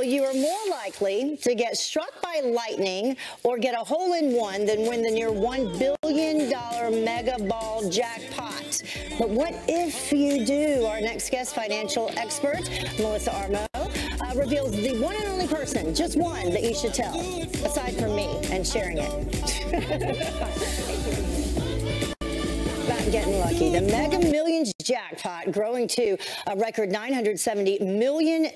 you are more likely to get struck by lightning or get a hole in one than win the near $1 billion mega ball jackpot. But what if you do? Our next guest, financial expert, Melissa Armo, uh, reveals the one and only person, just one, that you should tell, aside from me and sharing it. about getting lucky. The Mega Millions jackpot growing to a record $970 million.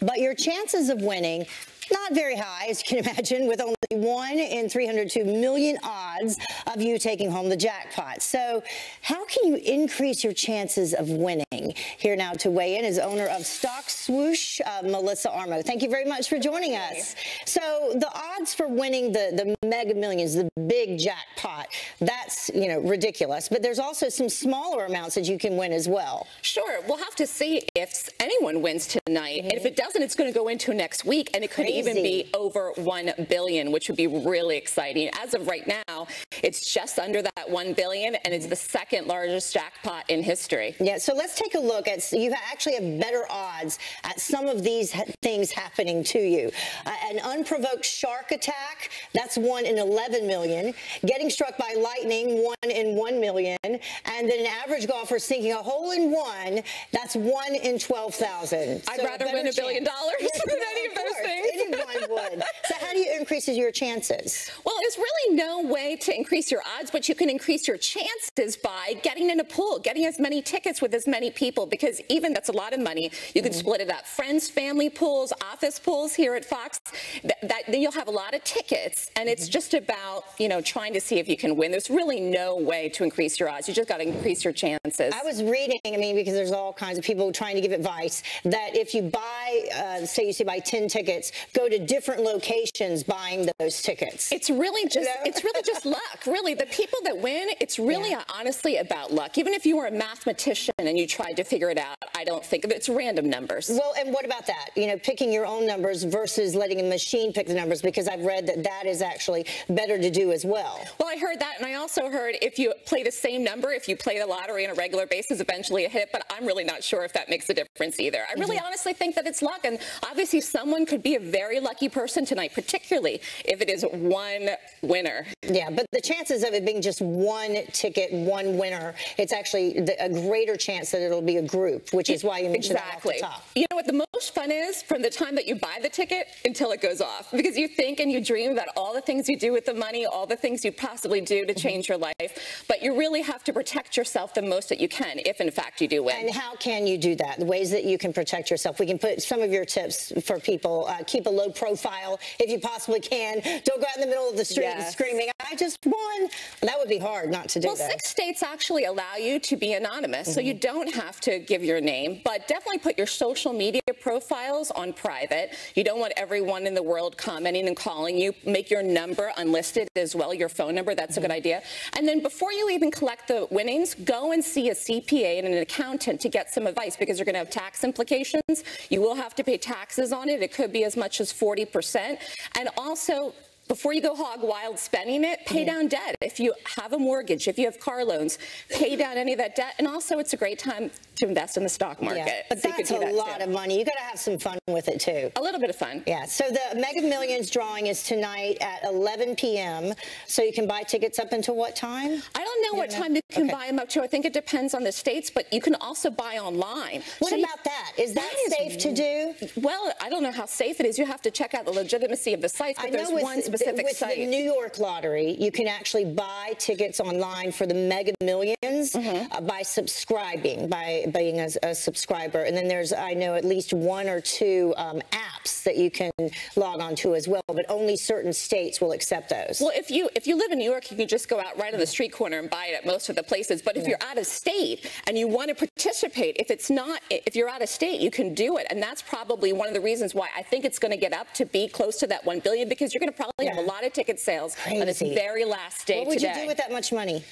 But your chances of winning not very high, as you can imagine, with only one in 302 million odds of you taking home the jackpot. So how can you increase your chances of winning? Here now to weigh in is owner of Stock Swoosh, uh, Melissa Armo. Thank you very much for joining us. So the odds for winning the, the mega millions, the big jackpot, that's, you know, ridiculous. But there's also some smaller amounts that you can win as well. Sure. We'll have to see if anyone wins tonight. Mm -hmm. And if it doesn't, it's going to go into next week. And it could Crazy. even be over 1 billion, which would be really exciting. As of right now, it's just under that 1 billion and it's the second largest jackpot in history. Yeah, so let's take a look at, you actually have better odds at some of these things happening to you. Uh, an unprovoked shark attack, that's 1 in 11 million. Getting struck by lightning, 1 in 1 million. And then an average golfer sinking a hole in one, that's 1 in 12,000. I'd so rather win a billion dollars than any of those things. Anyone would. So how do you increase your chances? Well, there's really no way to increase your odds, but you can increase your chances by getting in a pool, getting as many tickets with as many people, because even that's a lot of money. You can mm -hmm. split it up. Friends, family pools, office pools here at Fox. That, that then you'll have a lot of tickets, and it's mm -hmm. just about you know trying to see if you can win. There's really no way to increase your odds. You just got to increase your chances. I was reading, I mean, because there's all kinds of people trying to give advice that if you buy, uh, say you say buy 10 tickets, go to different locations buying those tickets. It's really just you know? it's really just luck. Really, the people that win, it's really yeah. honestly about luck. Even if you were a mathematician and you tried to figure it out, I don't think it's random numbers. Well, and what about that? You know, picking your own numbers versus letting a machine pick the numbers because I've read that that is actually better to do as well. Well, I heard that, and I also heard if you play the same number, if you play the lottery on a regular basis, eventually a hit. But I'm really not sure if that makes a difference either. I really mm -hmm. honestly think that it's luck, and obviously someone could be a very lucky person tonight, particularly if it is one winner. Yeah, but the chances of it being just one ticket, one winner, it's actually a greater chance that it'll be a group, which is why you mentioned exactly. that off the top. You know what the most fun is from the time that you buy the ticket until it goes off, because you think and you dream about all the things you do with the money, all the things you possibly do to mm-hmm. change your life, but you really have to protect yourself the most that you can, if in fact you do win. And how can you do that? The ways that you can protect yourself. We can put some of your tips for people. Uh, keep a low profile if you possibly can. Don't go out in the middle of the street yes. screaming, I just won. That would be hard not to do well, six states actually allow you to be anonymous, mm -hmm. so you mm-hmm. don't have to give your name, but definitely put your social media profiles on private. You don't want everyone in the world commenting and calling you. Make your number unlisted as well, your phone number. That's mm -hmm. a good mm-hmm. idea. And then before you even collect the winnings, go and see a CPA and an accountant to get some advice because you're going to have tax implications. You will have to pay taxes on it. It could be as much as 40%. And also, before you go hog wild spending it, pay down debt. If you have a mortgage, if you have car loans, pay down any of that debt. And also, it's a great time to invest in the stock market. Yeah, but so that's a that lot too. of money. You got to have some fun with it too. A little bit of fun. Yeah. So the Mega Millions drawing is tonight at 11 p.m. So you can buy tickets up until what time? I don't know you what know? time you can okay. buy them up to. I think it depends on the states, but you can also buy online. What so about you, that? Is that, that safe is, to do? Well, I don't know how safe it is. You have to check out the legitimacy of the sites, but there's one specific with site. the New York lottery, you can actually buy tickets online for the Mega Millions mm -hmm. uh, by subscribing, by being a, a, subscriber. And then there's, I know, at least one or two um, apps that you can log on to as well, but only certain states will accept those. Well, if you if you live in New York, you can just go out right on the street corner and buy it at most of the places. But if yeah. you're out of state and you want to participate, if it's not, if you're out of state, you can do it. And that's probably one of the reasons why I think it's going to get up to be close to that 1 billion because you're going to probably yeah. have a lot of ticket sales Crazy. on this very last day What would today. you do with that much money?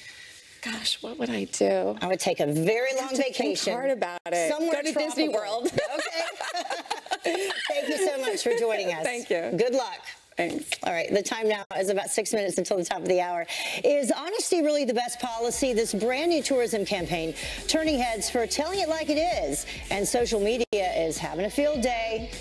Gosh, what would I do? I would take a very long vacation. Think hard about it. Somewhere Go to Disney World. okay. Thank you so much for joining us. Thank you. Good luck. Thanks. All right, the time now is about six minutes until the top of the hour. Is honesty really the best policy? This brand new tourism campaign turning heads for telling it like it is. And social media is having a field day.